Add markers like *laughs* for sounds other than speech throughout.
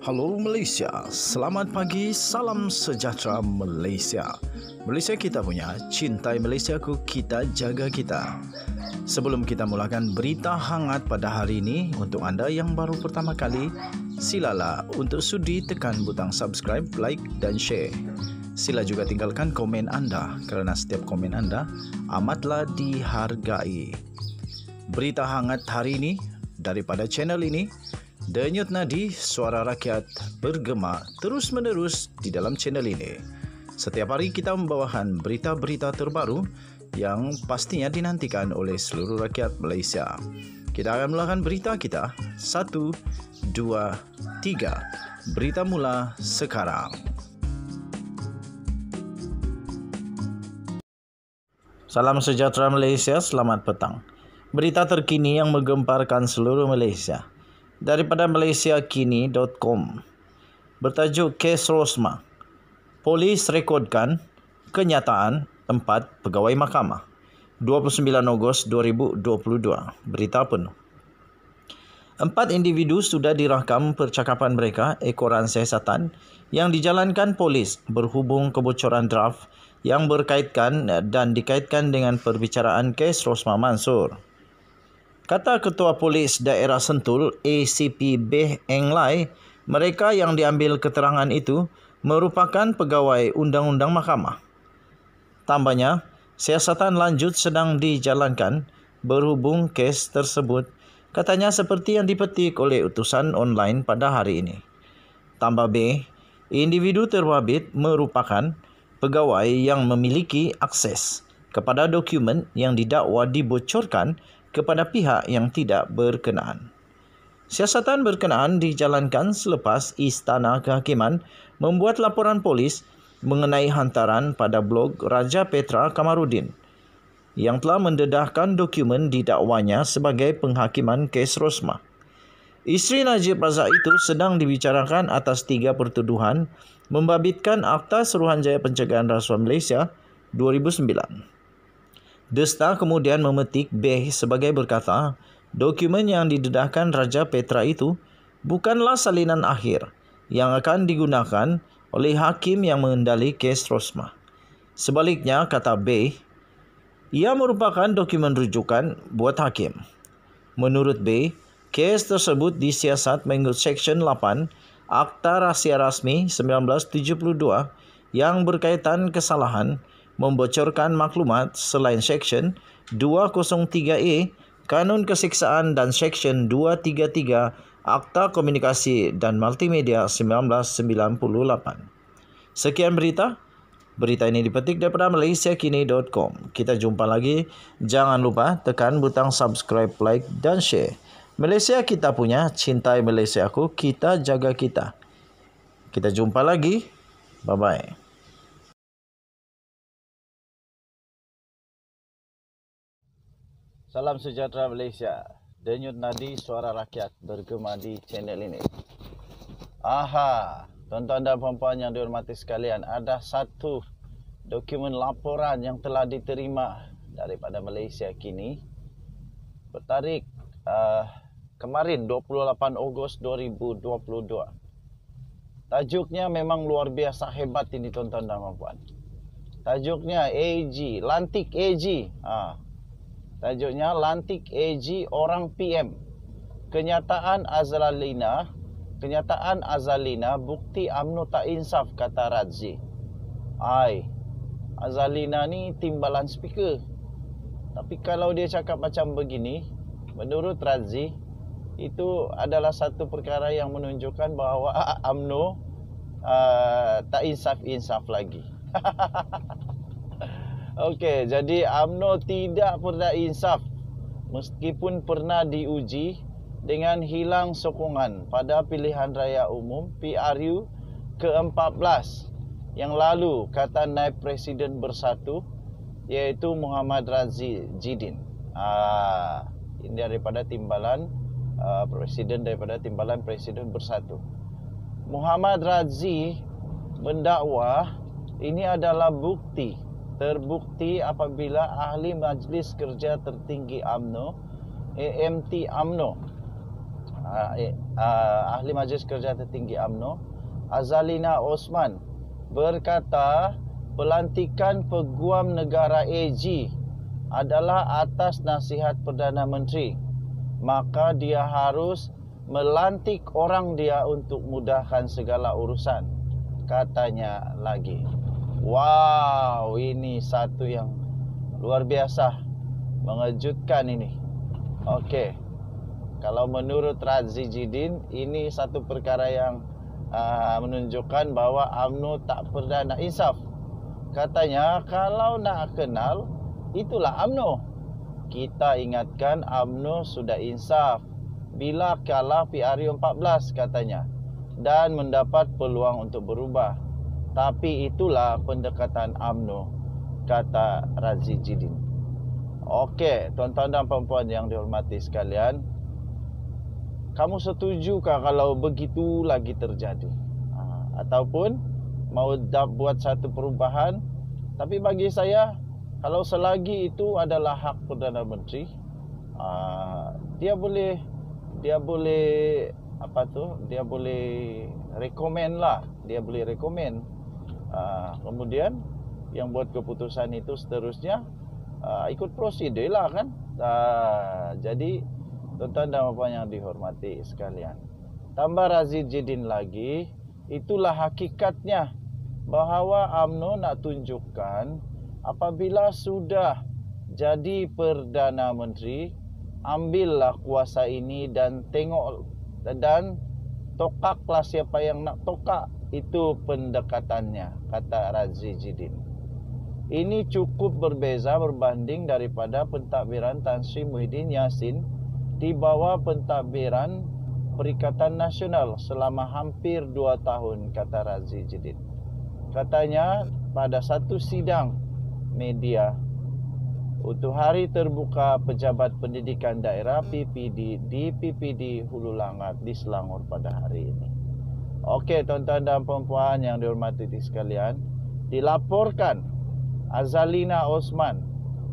Halo Malaysia, selamat pagi, salam sejahtera Malaysia. Malaysia kita punya, cintai Malaysia ku, kita jaga kita. Sebelum kita mulakan berita hangat pada hari ini, untuk anda yang baru pertama kali, silalah untuk sudi tekan butang subscribe, like dan share. Sila juga tinggalkan komen anda kerana setiap komen anda amatlah dihargai. Berita hangat hari ini daripada channel ini Denyut nadi suara rakyat bergema terus-menerus di dalam channel ini. Setiap hari kita membawakan berita-berita terbaru yang pastinya dinantikan oleh seluruh rakyat Malaysia. Kita akan mulakan berita kita. Satu, dua, tiga. Berita mula sekarang. Salam sejahtera Malaysia, selamat petang. Berita terkini yang menggemparkan seluruh Malaysia daripada malaysiakini.com bertajuk Kes Rosma. Polis rekodkan kenyataan empat pegawai mahkamah 29 Ogos 2022. Berita penuh. Empat individu sudah dirakam percakapan mereka ekoran siasatan yang dijalankan polis berhubung kebocoran draft yang berkaitan dan dikaitkan dengan perbicaraan kes Rosma Mansur. Kata Ketua Polis Daerah Sentul ACP Beh Eng Lai, mereka yang diambil keterangan itu merupakan pegawai undang-undang mahkamah. Tambahnya, siasatan lanjut sedang dijalankan berhubung kes tersebut katanya seperti yang dipetik oleh utusan online pada hari ini. Tambah B, individu terwabit merupakan pegawai yang memiliki akses kepada dokumen yang didakwa dibocorkan kepada pihak yang tidak berkenaan. Siasatan berkenaan dijalankan selepas Istana Kehakiman membuat laporan polis mengenai hantaran pada blog Raja Petra Kamarudin yang telah mendedahkan dokumen didakwanya sebagai penghakiman kes Rosmah. Isteri Najib Razak itu sedang dibicarakan atas tiga pertuduhan membabitkan Akta Seruhanjaya Pencegahan Rasuah Malaysia 2009. Desta kemudian memetik B sebagai berkata, dokumen yang didedahkan Raja Petra itu bukanlah salinan akhir yang akan digunakan oleh hakim yang mengendali kes Rosmah. Sebaliknya, kata B, ia merupakan dokumen rujukan buat hakim. Menurut B, kes tersebut disiasat mengikut Seksyen 8 Akta Rahsia Rasmi 1972 yang berkaitan kesalahan membocorkan maklumat selain Seksyen 203A Kanun Kesiksaan dan Seksyen 233 Akta Komunikasi dan Multimedia 1998. Sekian berita. Berita ini dipetik daripada malaysiakini.com. Kita jumpa lagi. Jangan lupa tekan butang subscribe, like dan share. Malaysia kita punya, cintai Malaysia aku, kita jaga kita. Kita jumpa lagi. Bye-bye. Salam sejahtera Malaysia. Denyut nadi suara rakyat bergema di channel ini. Aha, tuan-tuan dan puan-puan yang dihormati sekalian, ada satu dokumen laporan yang telah diterima daripada Malaysia kini bertarikh uh, kemarin 28 Ogos 2022. Tajuknya memang luar biasa hebat ini tuan-tuan dan puan-puan. Tajuknya AG, Lantik AG. Ah, Tajuknya Lantik AG Orang PM. Kenyataan Azalina, kenyataan Azalina bukti AMNO tak insaf kata Razi. Ai. Azalina ni timbalan speaker. Tapi kalau dia cakap macam begini, menurut Razi itu adalah satu perkara yang menunjukkan bahawa *laughs* AMNO uh, tak insaf-insaf lagi. *laughs* Okey, jadi AMNO tidak pernah insaf meskipun pernah diuji dengan hilang sokongan pada pilihan raya umum PRU ke-14 yang lalu kata naib presiden bersatu iaitu Muhammad Razi Jidin. Ah, ini daripada timbalan uh, presiden daripada timbalan presiden bersatu. Muhammad Razi mendakwa ini adalah bukti terbukti apabila ahli majlis kerja tertinggi AMNO AMT AMNO uh, uh, ahli Majlis Kerja Tertinggi AMNO Azalina Osman berkata pelantikan peguam negara AG adalah atas nasihat Perdana Menteri. Maka dia harus melantik orang dia untuk mudahkan segala urusan katanya lagi wow ini satu yang luar biasa mengejutkan ini. Okey. Kalau menurut Razi Jidin ini satu perkara yang uh, menunjukkan bahawa AMNO tak pernah nak insaf. Katanya kalau nak kenal itulah AMNO kita ingatkan AMNO sudah insaf bila kalah PRU 14 katanya. Dan mendapat peluang untuk berubah. Tapi itulah pendekatan AMNO kata Razi Jidin. Okey, tuan-tuan dan puan-puan yang dihormati sekalian, kamu setujukah kalau begitu lagi terjadi? Ha, ataupun mau buat satu perubahan? Tapi bagi saya, kalau selagi itu adalah hak Perdana Menteri, ha, dia boleh dia boleh apa tu dia boleh recommend lah dia boleh recommend uh, kemudian yang buat keputusan itu seterusnya uh, ikut prosedur lah kan? Uh, jadi tuan-tuan dan puan yang dihormati sekalian tambah Razid Jidin lagi itulah hakikatnya bahawa AMNO nak tunjukkan apabila sudah jadi Perdana Menteri ambillah kuasa ini dan tengok dan tokaklah siapa yang nak tokak itu pendekatannya kata Razi Jidin ini cukup berbeza berbanding daripada pentadbiran Tan Sri Muhyiddin Yassin di bawah pentadbiran Perikatan Nasional selama hampir dua tahun kata Razi Jidin katanya pada satu sidang media untuk hari terbuka pejabat pendidikan daerah PPD di PPD Hulu Langat di Selangor pada hari ini. Okey tuan-tuan dan puan-puan yang dihormati sekalian, dilaporkan Azalina Osman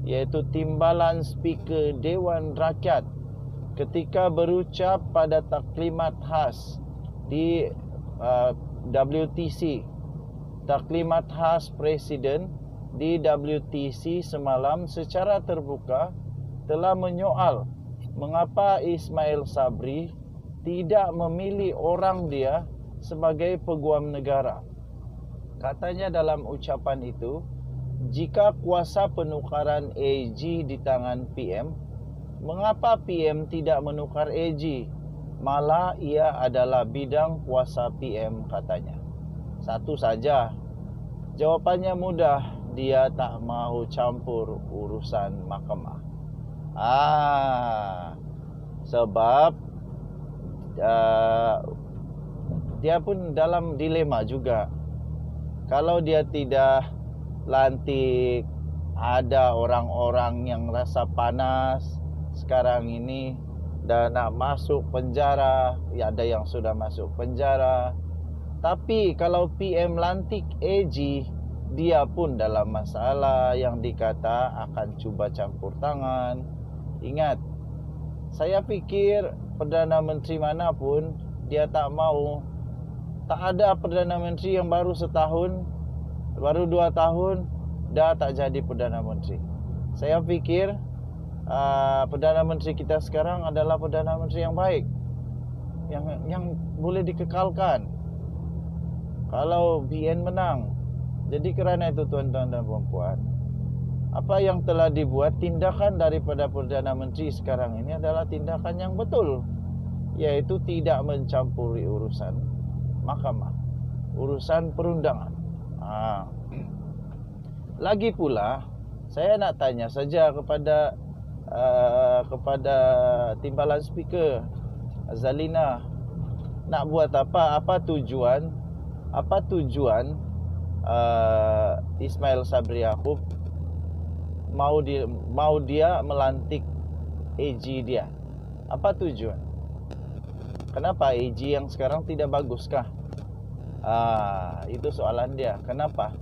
iaitu timbalan speaker Dewan Rakyat ketika berucap pada taklimat khas di uh, WTC taklimat khas presiden di WTC semalam secara terbuka telah menyoal mengapa Ismail Sabri tidak memilih orang dia sebagai peguam negara. Katanya dalam ucapan itu, jika kuasa penukaran AG di tangan PM, mengapa PM tidak menukar AG? Malah ia adalah bidang kuasa PM katanya. Satu saja. Jawapannya mudah dia tak mahu campur urusan mahkamah. Ah, sebab uh, dia pun dalam dilema juga. Kalau dia tidak lantik, ada orang-orang yang rasa panas sekarang ini dan nak masuk penjara, ya ada yang sudah masuk penjara. Tapi kalau PM lantik AG, dia pun dalam masalah yang dikata akan cuba campur tangan. Ingat, saya fikir Perdana Menteri manapun dia tak mau tak ada Perdana Menteri yang baru setahun, baru dua tahun dah tak jadi Perdana Menteri. Saya fikir uh, Perdana Menteri kita sekarang adalah Perdana Menteri yang baik. Yang yang boleh dikekalkan. Kalau BN menang, jadi kerana itu tuan-tuan dan puan-puan Apa yang telah dibuat tindakan daripada Perdana Menteri sekarang ini adalah tindakan yang betul Iaitu tidak mencampuri urusan mahkamah Urusan perundangan ha. Lagi pula Saya nak tanya saja kepada uh, Kepada timbalan speaker Zalina Nak buat apa? Apa tujuan? Apa tujuan uh, Ismail Sabri Yaakob mau dia mau dia melantik AG dia. Apa tujuan? Kenapa AG yang sekarang tidak baguskah? Ah, itu soalan dia. Kenapa?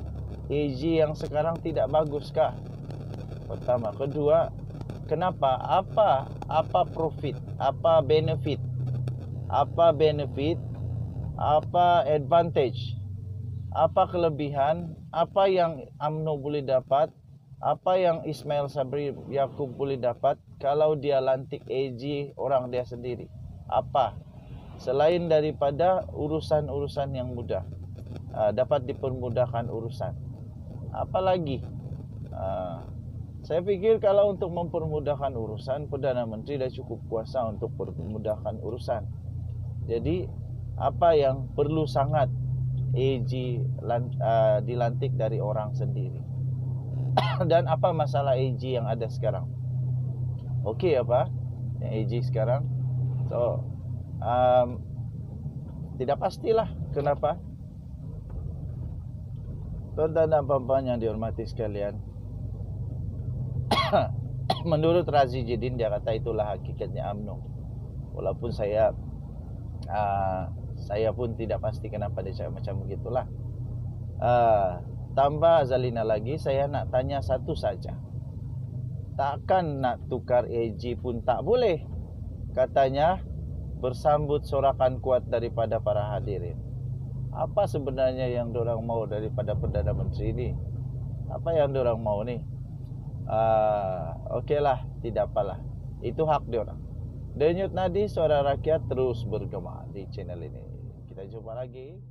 AG yang sekarang tidak baguskah? Pertama, kedua, kenapa? Apa apa profit? Apa benefit apa benefit, apa advantage, apa kelebihan, apa yang AMNO boleh dapat, apa yang Ismail Sabri Yaakob boleh dapat kalau dia lantik AG orang dia sendiri. Apa? Selain daripada urusan-urusan yang mudah. Uh, dapat dipermudahkan urusan. Apa lagi? Uh, saya fikir kalau untuk mempermudahkan urusan, Perdana Menteri dah cukup kuasa untuk mempermudahkan urusan. Jadi, apa yang perlu sangat AG uh, dilantik dari orang sendiri. *coughs* Dan apa masalah AG yang ada sekarang? Okey apa? Yang AG sekarang. So um, tidak pastilah kenapa. Tuan-tuan dan puan yang dihormati sekalian. *coughs* Menurut Razi Jidin dia kata itulah hakikatnya UMNO. Walaupun saya uh, saya pun tidak pasti kenapa dia cakap macam begitulah. Uh, tambah Zalina lagi, saya nak tanya satu saja. Takkan nak tukar AG pun tak boleh. Katanya bersambut sorakan kuat daripada para hadirin. Apa sebenarnya yang orang mau daripada Perdana Menteri ini? Apa yang orang mau ni? Uh, Okeylah, tidak apalah. Itu hak orang. Denyut nadi suara rakyat terus bergema di channel ini. Kita jumpa lagi.